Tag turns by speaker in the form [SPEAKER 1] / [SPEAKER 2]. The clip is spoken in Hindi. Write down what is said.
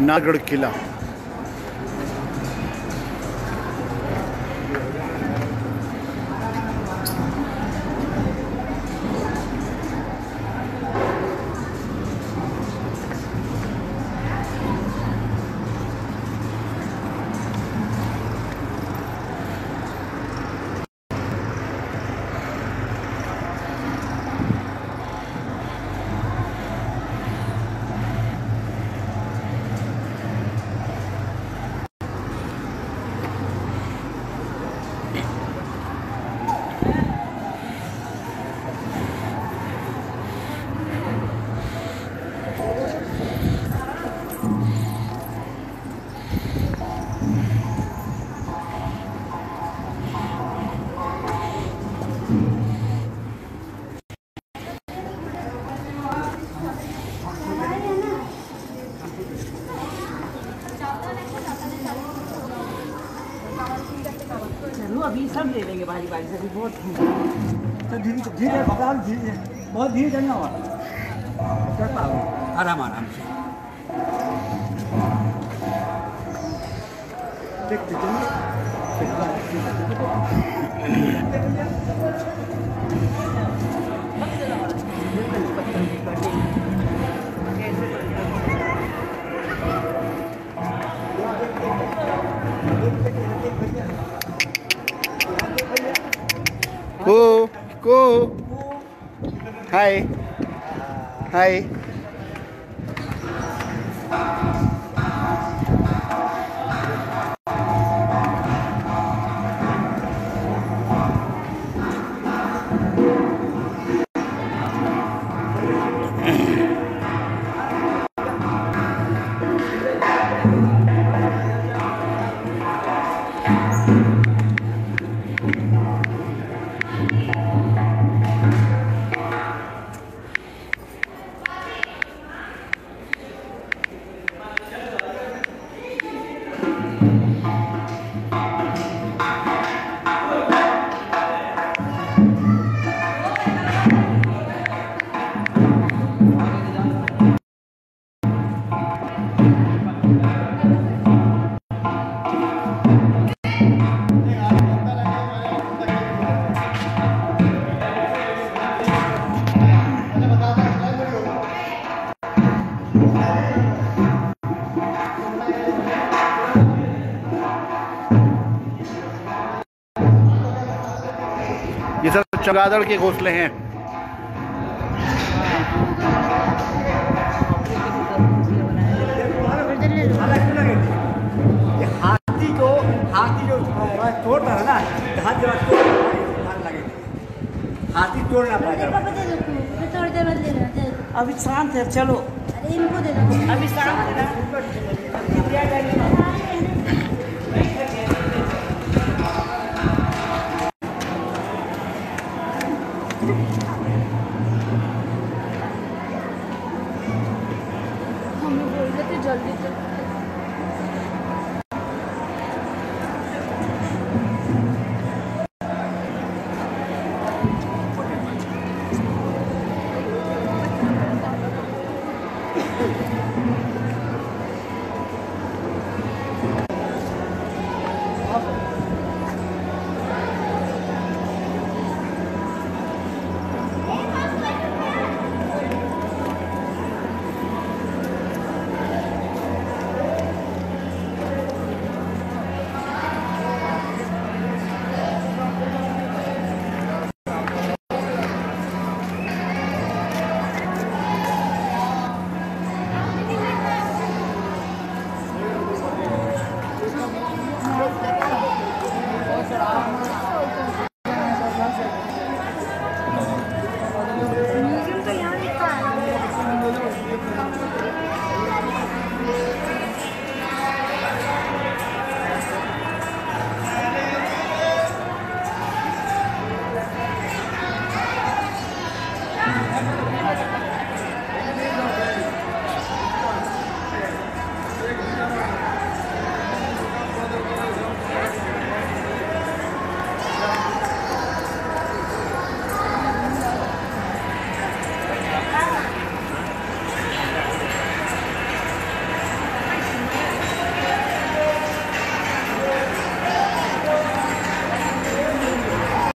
[SPEAKER 1] नागढ़ किला
[SPEAKER 2] चलो अभी सब ले लेंगे बारी बारी से बहुत
[SPEAKER 3] धीरे धीरे बहुत धीरे चलना हुआ। आराम आराम से। देखते
[SPEAKER 1] को Go, go! Hi. Hi. सब चमगादड़ के घोंसले हैं।
[SPEAKER 3] हाथी को हाथी जो तोड़ता है ना हाथ हाथी तोड़ ना पाएगा
[SPEAKER 4] पापा दे दो मैं थोड़ी देर बाद ले लेना दे दो।
[SPEAKER 2] अभी शांत है चलो।
[SPEAKER 4] अरे इनको दे दो।
[SPEAKER 2] अभी शांत
[SPEAKER 3] है